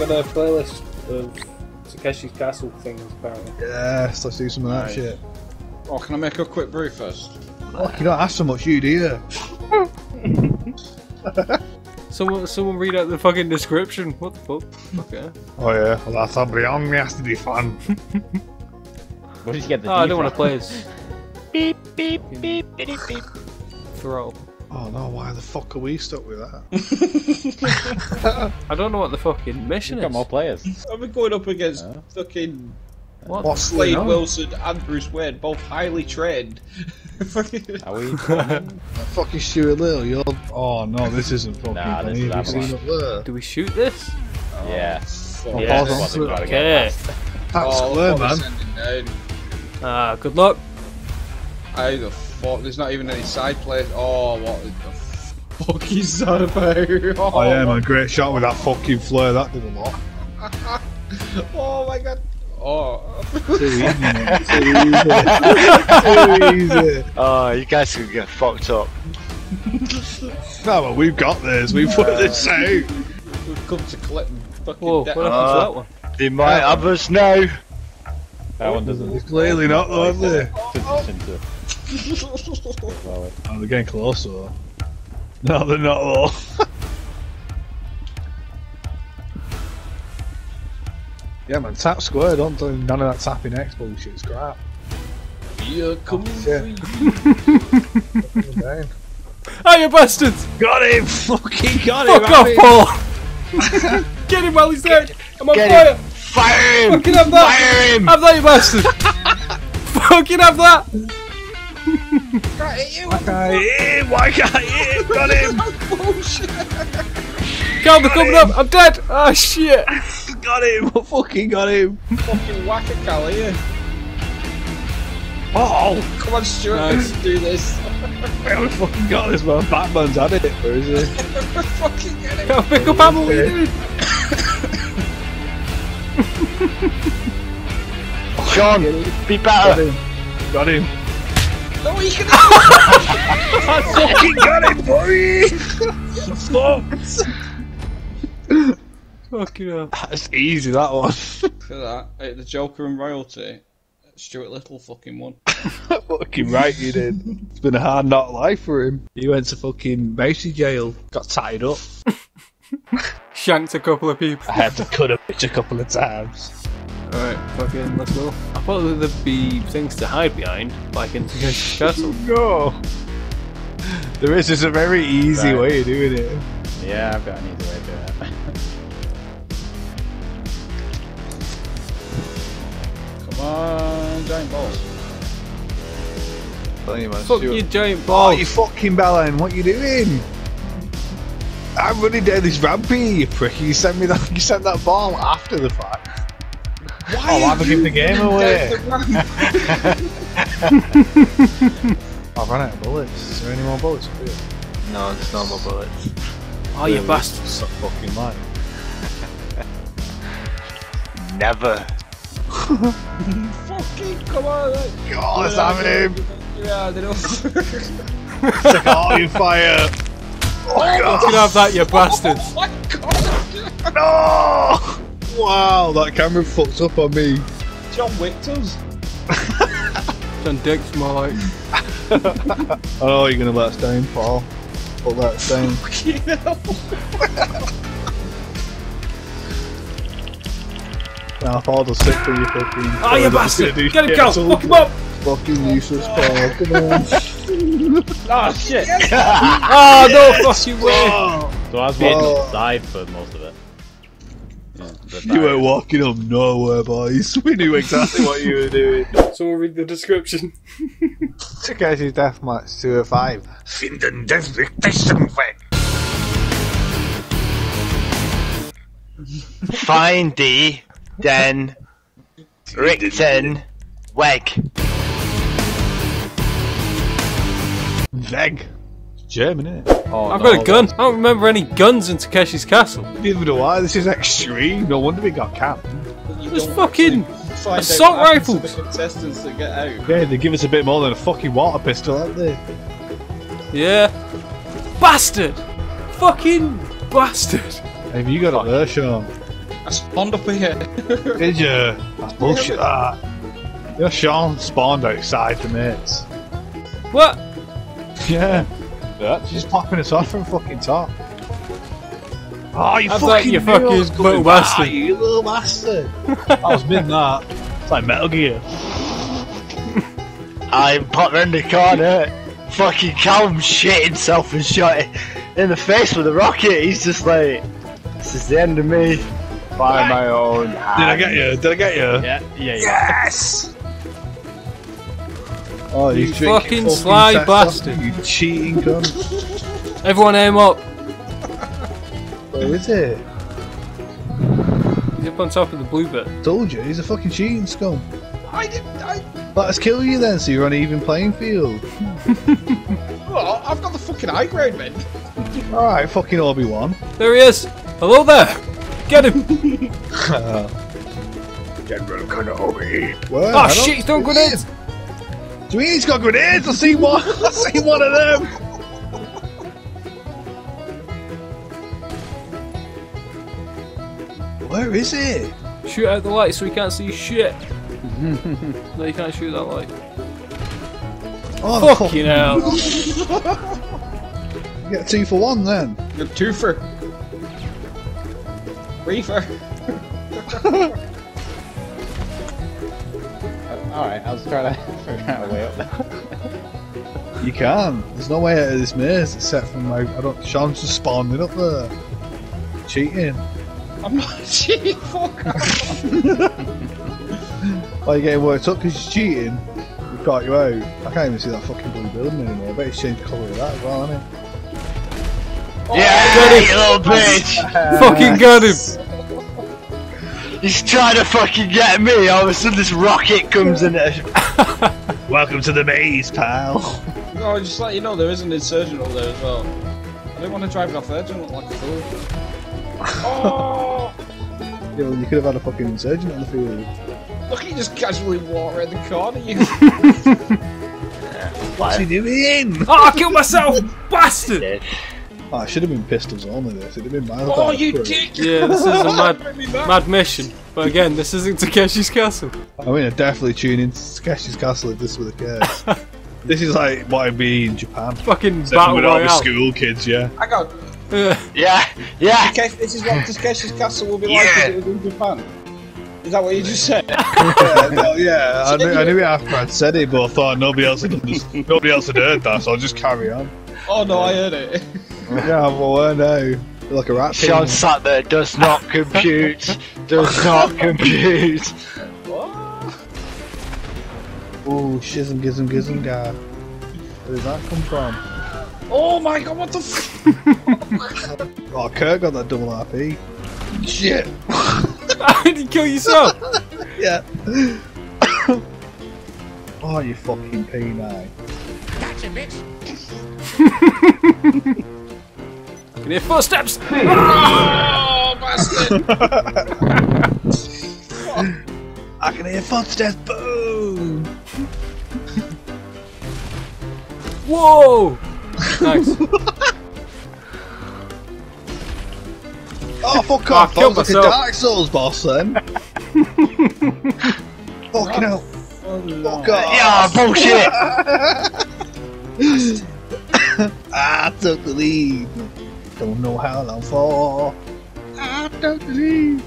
I've got a playlist of Takeshi's Castle things apparently. Yes, let's do some of that Nice. shit. Oh, can I make a quick brew first? Fuck, you don't ask so much, you do you? Someone, someone read out the fucking description. What the fuck? Okay. Oh yeah, well that's somebody on me has to be fun. Where did you get the Oh, I D don't want to from? play as. Beep beep beep beep beep. Throw. Oh no, why the fuck are we stuck with that? I don't know what the fucking mission You've got is. more players. I've been going up against fucking What? What's Slade on? Wilson and Bruce Wayne, both highly trained. Fucking- Are we? fucking Stuart Little, you're. Oh no, this isn't fucking Nah, this is Have you seen Avalon. up there? Do we shoot this? yeah. Fuck. Yeah. Pause on Wasn't to it. gotta get Okay. That's Oh, square, look what man. we're sending down. Ah, good luck. How the fuck? There's not even any side plays. Oh, what the fuck is that about? Oh, Oh yeah, oh. man, great shot with that fucking flare. That did a lot. Oh my god. Oh. Too easy, mate. Too easy. Too easy. Oh, you guys can get fucked up. No, but we've got this. We've put this out. We've come to collect fucking Whoa, what happened to that one? Uh, they might have us now. That one doesn't. It's clearly not, though, have they? Position to. Well, it- Oh, they're getting closer. though. No, they're not though. yeah, man, tap square. Don't do none of that tapping X bullshit. It's crap. You're oh, coming Shit. for you. Down. Oh, you bastards! Got him! Fucking got him! Fuck off. Paul! Get him while he's dead! I'm on fire! him! Fire him! Fucking have that! Fire him! Have that, you bastard! Fucking have that! Why can't I hit him? Why can't I hit him? Got him! Calm, they're coming up! I'm dead! Oh shit! Got him! I fucking got him! Fucking whack a cal here. Oh! Come on, Stuart, Nice. let's do this. Yeah, we fucking got this, man. Batman's had it. Where is he? fucking get it. Go pick up ammo, what are you doing? Sean, be Got better. him! Got him! No, you can. I fucking got it, boy! Fucked! Fucking hell. That's easy, that one. Look at that. Hey, the Joker and royalty. Stuart Little fucking won. fucking right, you did. It's been a hard knock life for him. He went to fucking Macy jail, got tied up. Shanked a couple of people. I had to cut a bitch a couple of times. Alright, fucking, let's go. I thought that there'd be things to hide behind, like in Takeshi's Castle. No! There is just a very easy Right. way of doing it. Yeah, I've got an easy way to do it. Come on, giant balls. Tell you, man, Fuck Stuart- you, giant Oh, ball! you fucking bellend, what you doing? I'm running down this ramp here, you prick. You sent me that. You sent that ball after the fact. Why? Oh, I'm giving the game away. I've run out of bullets. Is there any more bullets? for you? No, there's no more bullets. Oh, you bastard! Suck fucking life. Never. Fucking come on. like- God, let's have him. Yeah, I don't know. Check out your fire. Oh, oh, you can have that, you bastards! Oh my god. No! Wow, that camera fucked up on me. John Wick does. Done dicks more like. Oh, you're gonna let us down, Paul. Put that down. Fucking hell. Nah, Paul does sick for you fucking. Oh, you bastard! Get him, Cal! Fuck him up! Fucking useless, Paul. Come on. Oh shit! Oh, no fucking way! So I was walking Oh. inside for most of it. Yeah, You were barrier. walking up nowhere, boys. We knew exactly what you were doing. Someone read the description. Takeshi's Deathmatch 205. Finden den besten Weg. Find the den Richten Weg. Weg. German, innit? Oh, I've no, got a gun. I don't remember any guns in Takeshi's Castle. Neither do I. This is extreme. No wonder we got capped. You There's fucking find out assault what to rifles. The contestants that get out. Yeah, they give us a bit more than a fucking water pistol, haven't they? Yeah. Bastard! Fucking bastard! Have you got it there, Sean? I spawned up here. Did you? That's bullshit. That. You know, Sean spawned outside the mates. What? Yeah. What? She's popping us off from fucking top. Oh, you I fucking thought you fucking little coming back, bastard. You little bastard. I was mid that. It's like Metal Gear. I'm popped round the corner. Fucking Callum shit himself and shot it in the face with a rocket. He's just like, this is the end of me. By my own Did I get you? Did I get you? Yeah, yeah, yeah. Yes! Oh, You he's drinking fucking sly sex bastard. You cheating cunt. Everyone aim up. Where is it? He's up on top of the blue bit. Told you, he's a fucking cheating scum. I did. I. Let us kill you then, so you're on an even playing field. Oh, I've got the fucking high grade, man. Alright, fucking Obi Wan. There he is. Hello there. Get him. General Kenobi. Well, Oh ah, I don't- shit, he's throwing grenades. Do you mean he's got grenades? I see one. I see one of them. Where is it? Shoot out the light so we can't see shit. no, you can't shoot that light. Oh, the Fucking hell. You get two for one then. You're two for. Reefer. Alright, I was trying to figure out a way up there. You can. There's no way out of this maze except from like I don't. Sean's just spawning up there, cheating. I'm not cheating. Fuck. Why are you getting worked up because you're cheating? We've got you out. I can't even see that fucking blue building anymore. I bet it's changed colour of that as well, hasn't it? Yeah, oh, you little bitch! Fucking got him. He's trying to fucking get me. All of a sudden, this rocket comes in. It. Welcome to the maze, pal. No, just let you know there is an insurgent over there as well. I didn't want to drive it off there, didn't look like a fool. Oh! Yeah, well, you could have had a fucking insurgent on the field. Look, at he just casually walked around the corner. You. What's he doing? Oh, I killed myself, bastard. Oh, I should have been pistols only this. It'd have been miles Oh, better. you dick! Yeah, this is a mad, mad mission. But again, this isn't Takeshi's castle. I mean, I'd definitely tune in to Takeshi's Castle if this were the case. this is like what it'd be in Japan. Fucking Except battle with all the school kids, yeah. I got. Yeah. Yeah, yeah. This is what Takeshi's castle will be like Yeah. if it was in Japan. Is that what you just said? yeah, no, yeah, I knew, I knew it after I'd said it, but I thought nobody else had understood, nobody else had heard that, so I'll just carry on. oh no, I heard it. Yeah, well, I know. Like a rat. Sean pig. sat there, does not compute. does not compute. What? Ooh, shism, gism, gism, guy. Where did that come from? Oh my god, what the f- Oh, Kurt got that double RP. Shit. How did you kill yourself? Yeah. oh, you fucking P9. Can hear footsteps. Oh, bastard! I can hear footsteps. Boom. Whoa! Nice. Oh, fuck Oh, I off. That killed was like a myself. Dark Souls boss then. Fucking hell. Fuck off. Yeah, bullshit. I took the lead. Don't know how long for. I don't believe.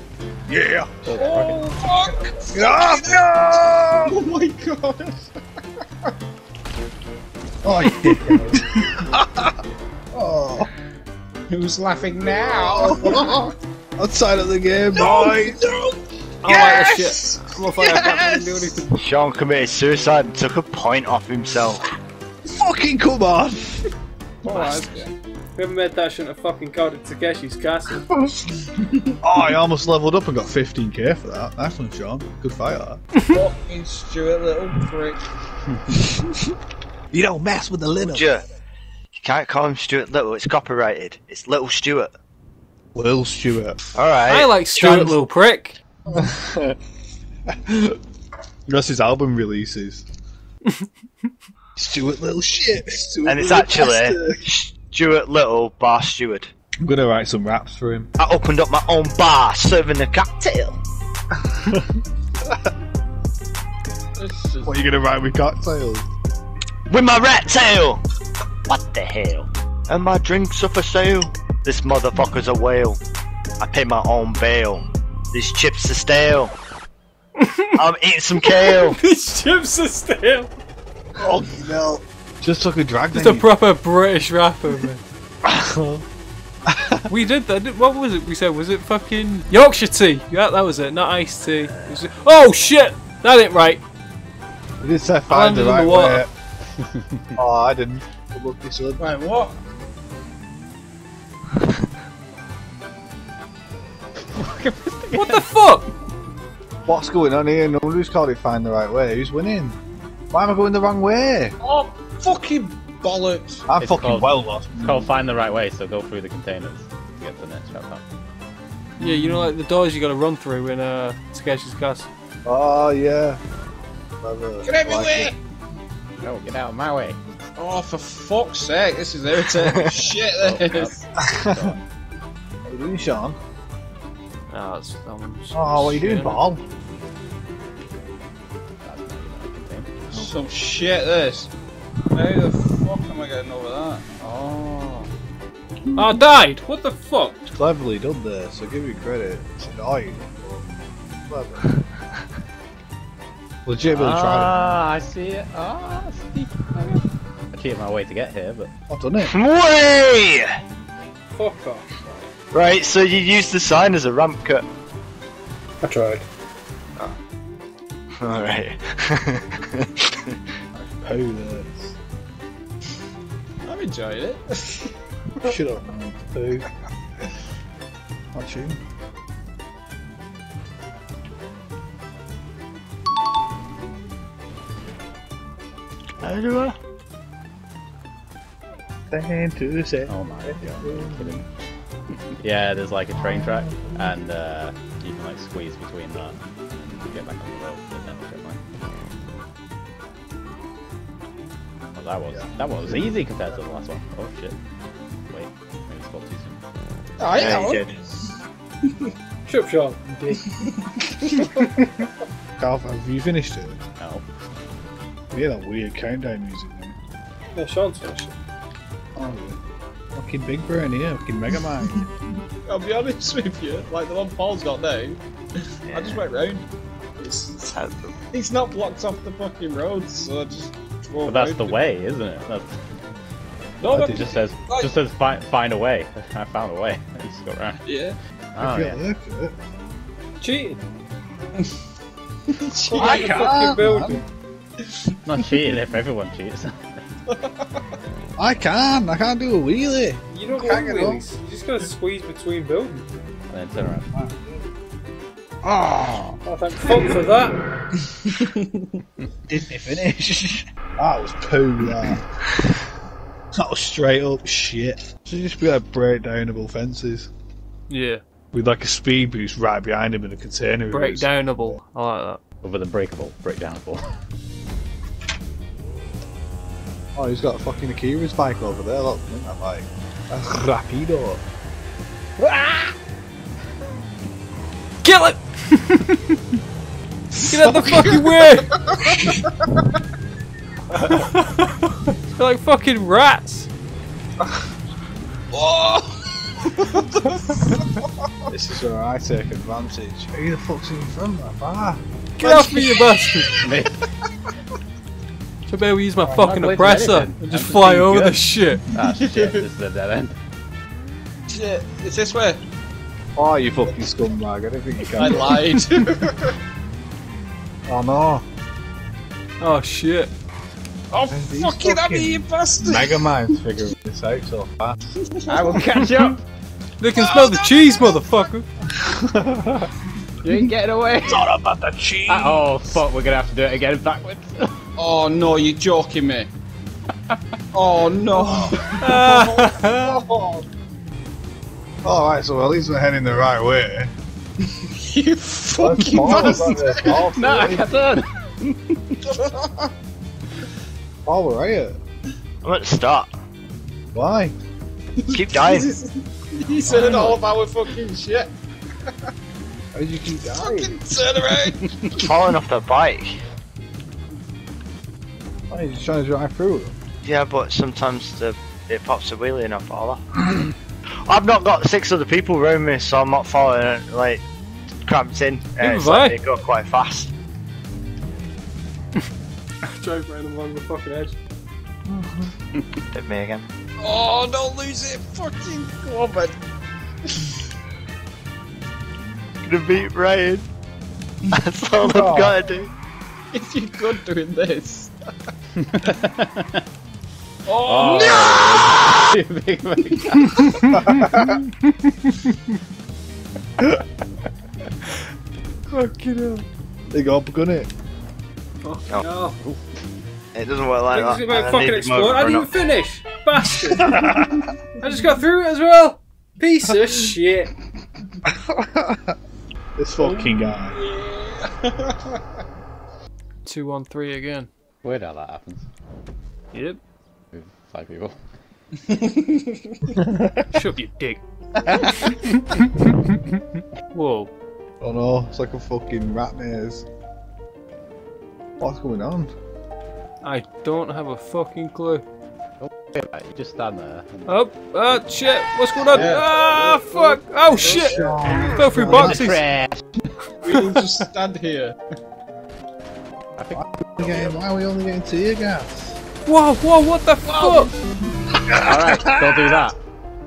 Yeah. Oh, oh fuck! Ah, oh, oh, oh. no! Oh my god! Oh, you dickhead. oh. Who's laughing now? Outside of the game, boys. I like this shit. I'm on fire. I can't fucking do anything. Sean committed suicide and took a point off himself. Fucking come on. Whoever made that shouldn't have fucking called it Takeshi's castle. Oh, oh, I almost leveled up and got 15k for that. Nice one, Sean. Good fight, that. Fucking Stuart, little prick. You don't mess with the little. Roger, you can't call him Stuart Little. It's copyrighted. It's Little Stuart. Little Stuart. All right. I like Stuart, Sean's- little prick. That's his album releases. Stuart Little Shit. Stuart And it's Little actually Bastard. Stuart Little bar steward. I'm gonna write some raps for him. I opened up my own bar, serving a cocktail. This is- What are you gonna write with cocktails? With my rat tail! What the hell? And my drinks are for sale. This motherfucker's a whale. I pay my own bail. These chips are stale. I'm eating some kale. These chips are stale. Oh no! Just like a drag Just a proper British rapper, man. we did that. What was it we said? Was it fucking Yorkshire tea? Yeah, that was it. Not iced tea. It was- oh shit! That ain't right. You did say find the right way. oh, I didn't. Look this up. Right, what? What the fuck? What's going on here? Nobody's called it find the right way. Who's winning? Why am I going the wrong way? Oh, fucking bollocks. I'm It's fucking called- well lost. It's called find the right way, so go through the containers to get to the next chapter. Yeah, you know, like the doors you gotta run through in uh, Takeshi's Castle. Oh yeah. Clever. Get out of my Like way! it. No, get out of my way. Oh, for fuck's sake, this is irritating. Shit, this. What are you doing, Sean? Oh, that's, that one's Oh, what are you doing, shit. Paul? That's not even a container. Some shit, this. How the fuck am I getting over that? Oh. Oh, I died! What the fuck? Cleverly done there, so give you credit. It's annoying. Clever. Legitimately tried Ah, I see it. Ah, I see. Okay. I cheated my way to get here, but. I've done it. Way! Fuck off. Right, so you use the sign as a ramp cut. I tried. Alright. Poo this. I'm enjoying it. Shut up, man. Poo. Not you. How do I? Thing to say. oh my god. Yeah, there's like a train track, and uh, you can like squeeze between that and get back on the road. That was that was easy compared to the last one. Oh shit! Wait, maybe it's too soon. I Yeah, know. you did. Shut up, Sean. Carl, have you finished it? No. Yeah, that weird countdown music, man. Yeah, Sean's finished. it. Oh, yeah. Fucking big brain here, fucking Mega Man. I'll be honest with you, like the one Paul's got now, I just went round. It's, it's not blocked off the fucking road, so I just drove But that's the it. way, isn't it? That's, No, it just says like- just says find find a way. I found a way. Just got around. yeah. Oh If yeah. you look at it. Cheating. I can't, building. Not cheating if everyone cheats. I can. I can't do a wheelie. You don't Can't want wheelies. You just gotta squeeze between buildings. and then turn around. Oh, Oh, thank fuck for that. Didn't finish? that was poo. That. That was straight up shit. Should just be like breakdownable fences Yeah. with like a speed boost right behind him in a container. it was. Breakdownable. I like that. Other than breakable, breakdownable. Oh, he's got a fucking Akira's bike over there. Look, isn't that like a rapido? that. Kill it! Get out the fucking way! They're like fucking rats. This is where I take advantage. Who the fuck's in front of that bar? Get off me, you bastard! Me. So maybe we use my not fucking glitching oppressor anything. and I'm just just fly over good. the shit. Ah shit, this is a dead end. Shit, it's this way. Oh, you fucking scumbag. I don't think you I lied. Oh no. Oh shit. oh, These fucking at me, fucking you bastard! Mega Mind's figuring this out so fast. I will catch up. They can smell the cheese, motherfucker. You ain't getting away. Not about the ah, cheese. oh fuck, we're gonna have to do it again backwards. Oh no, you're joking me. oh no. Alright, so at least we're heading the right way. You fucking bastard. no, I can't turn. Oh, we're right. I'm at the start. Why? Keep dying. He's heard all of our fucking shit. How did you keep dying? Fucking turn around. Falling off the bike. Why are you trying to drive through? Yeah, but sometimes the it pops a wheelie and I fall off. I've not got six other people around me, so I'm not falling like cramped in. Uh, Neither it's like I. they go quite fast. Drove around along the fucking edge. Hit me again. Oh, don't lose it. Fucking go on, man. Gonna beat Ryan. That's all Oh. I've got to do. If you're good doing this. Oh, no! Big Mac. Fucking hell. They go up, gun it. Fucking oh. No. hell. It doesn't work like Things that. about I fucking need explode. I didn't even finish. Bastard. I just got through it as well. Piece of shit. This fucking guy. Two on three again. Weird how that happens Yep. with five people. Shut up, you dick. Whoa. Oh no, it's like a fucking rat maze. What's going on? I don't have a fucking clue. You just stand there. and- Oh, ah, shit. What's going on? Yeah. Ah, fuck. Oh, shit. Fell through boxes. We can just stand here. I think Getting- why are we only getting tear gas? Whoa, whoa, what the fuck? Alright, don't do that.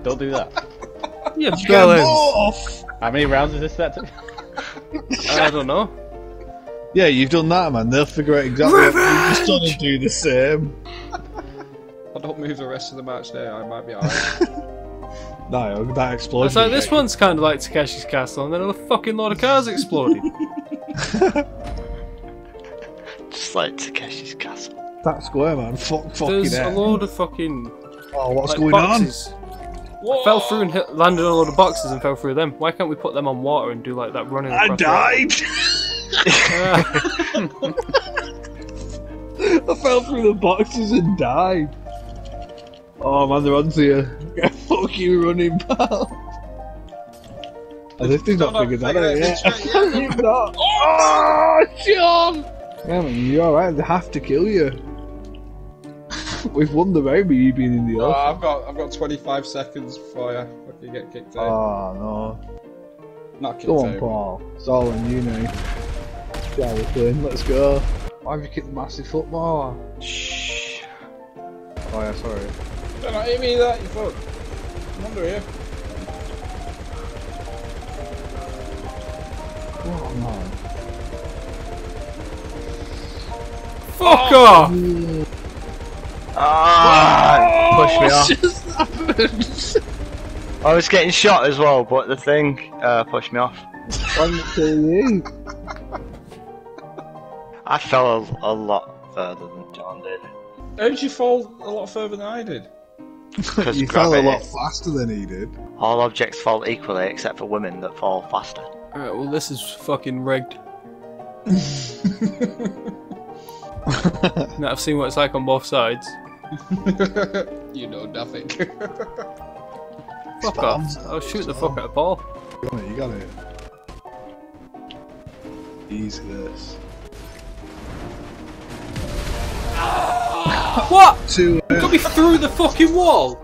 Don't do that. You Get bellends. off! How many rounds is this set to? I don't know. Yeah, you've done that, man. They'll figure out exactly what you've just done and do the same. I don't move the rest of the match there. I might be alright. No, that explosion. It's like this one's kind of like Takeshi's Castle, and then a fucking load of cars exploded. Just like Takeshi's Castle. That square, man. Fuck, fucking There's a hell. load of fucking Oh, what's like, going boxes. I fell through and hit, landed on a load of boxes and fell through them. Why can't we put them on water and do like that running? I died! I fell through the boxes and died. Oh man, they're onto you. Fuck you, running pal. As if they've not No, no, figured that out yet. yeah. You've not. Oh, oh, Sean! Yeah, man, you're alright. They have to kill you. We've won the round with you being in the Oh. I've got I've got 25 seconds before you fucking get kicked out. Oh no. Not kicked Go on, out. Paul. It's all on you now. Shall we play? Let's go. Why have you kicked the massive football? Shh. Oh yeah, sorry. Don't not hit me that, you fuck. I'm under here. Oh man. Fuck off! Oh, Ah! Push me off. just happened? I was getting shot as well, but the thing uh, pushed me off. Why didn't it you? I fell a, a lot further than John did. How did you fall a lot further than I did? Because You fell a lot faster than he did. All objects fall equally except for women that fall faster. Alright, well, this is fucking rigged. now I've seen what it's like on both sides. you know nothing. Fuck off. I'll oh, shoot the fuck out of Paul. You got it, you got it. Easy this. What? Two. Uh, got me through the fucking wall!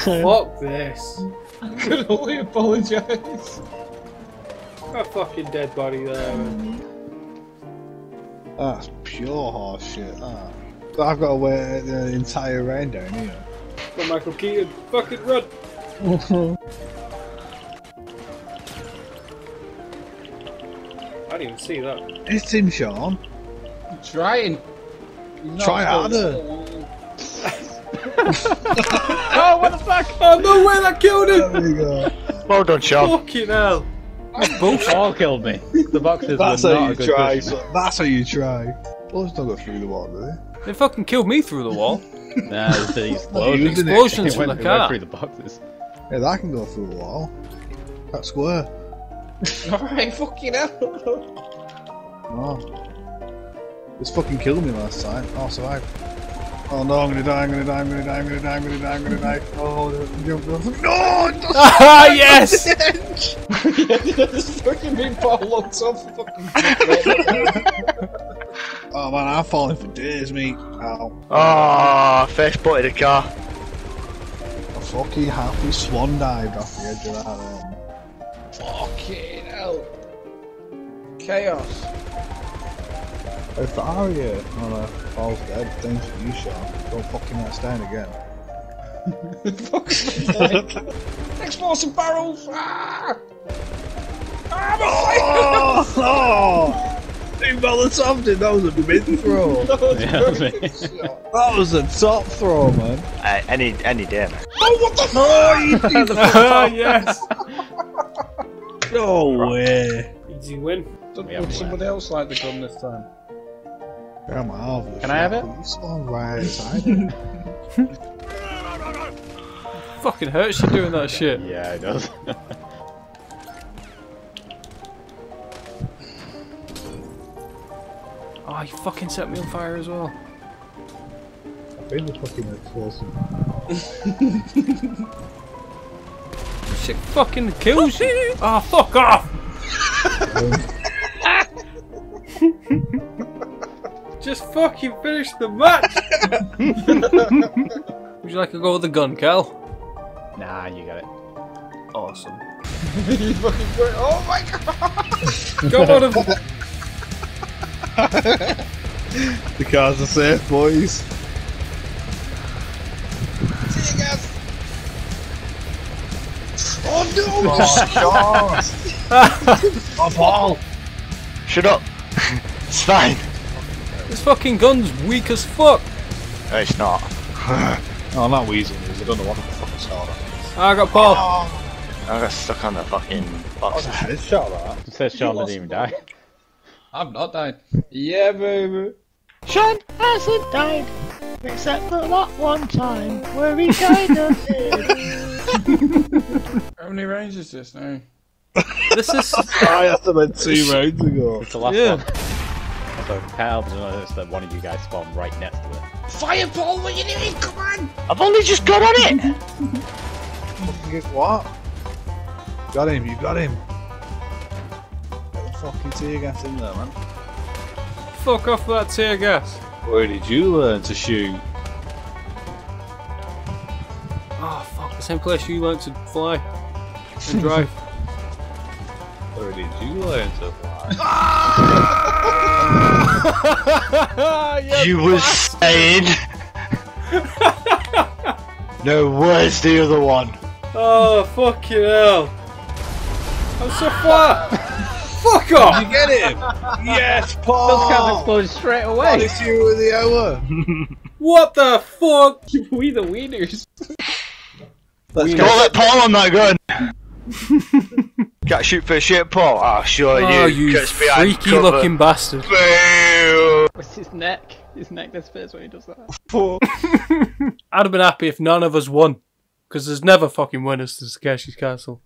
Fuck this. I could only apologise. Got a fucking dead body there. man. That's pure horse shit. That. But I've got to wear the entire round down here. Got Michael Keaton. Fucking run. I didn't even see that. It's him, Sean. I'm trying. Not Try harder. Oh, what the fuck? Oh, no way, that killed him! There you go. Well done, Sean. Fucking hell. Bullshit. All killed me. The boxes That's were how not you a good try. cushion. So that's how you try. Bullets don't go through the wall, do they? They fucking killed me through the wall. Nah, it's the explosion. Using it. Explosions It from went, the it went car. through the boxes. Yeah, that can go through the wall. That's square. Alright, fucking hell. Oh. This fucking killed me last time. Oh, survived. Oh no, I'm gonna die, I'm gonna die, I'm gonna die, I'm gonna die, I'm gonna die, I'm gonna die. Oh, jump, jump. No! Ah, yes! this fucking big ball looks off the fucking Oh man, I'm falling for days, mate. Ow. Oh, first butted the car. I fucking happy swan dived off the edge of that. Um, Fucking hell. Chaos. how far are you? Oh no, Paul's dead. Thanks for you, Sean. Don't fucking let us down again. Explosive barrels! Ah! Oh! oh! Hey, Molotov did. That was a mid throw. Yeah, that's me. That was a top throw, man. Uh, any any day, man. Oh, you did Ah, yes! No way. Easy win. We have Would somebody else like the gun this time? Yeah, marvelous. Can I have it? You spawn right beside it. Fucking hurts you doing that shit. Yeah, it does. Oh, you fucking set me on fire as well. I think the fucking explosive. Shit fucking kills you. Oh, fuck off! Just fucking finish the match. Would you like to go with the gun, Cal? nah, you got it. Awesome. you fucking great. Oh my god! Go on him. The cars are safe, boys. Oh no! Oh, Paul! Shut up. it's fine. This fucking gun's weak as fuck. No, it's not. Oh, not wheezing. I don't know what the fuck is going on. I got Paul. I got stuck on the fucking box. Headshot that. It says Sean didn't even die. I've not died. Yeah, baby. Sean hasn't died, except for that one time where he kind of did. How many rounds is this now? This is. I had to been two rounds ago. It's the last Yeah. one. So Kyle doesn't notice that one of you guys spawned right next to it. Fireball, what are you doing? Come on! I've only just got on it. What? Got him, you got him. Get the fucking tear gas in there, man. Fuck off that tear gas. Where did you learn to shoot? Oh, fuck. The same place you learned to fly and drive. Where did you learn to fly? You was saying. no, where's the other one? Oh fucking hell! I'm so far. Fuck off! you get him? yes, Paul! Those guys exploded straight away. It's you with the hour. What the fuck? we the wieners. Let's Don't let Paul on that gun. Can't shoot for shit, Paul. Oh, sure Oh, you. you cuts behind freaky cover. looking bastard. Boo! What's his neck? His neck disappears when he does that. I'd have been happy if none of us won. Because there's never fucking winners to Takeshi's Castle.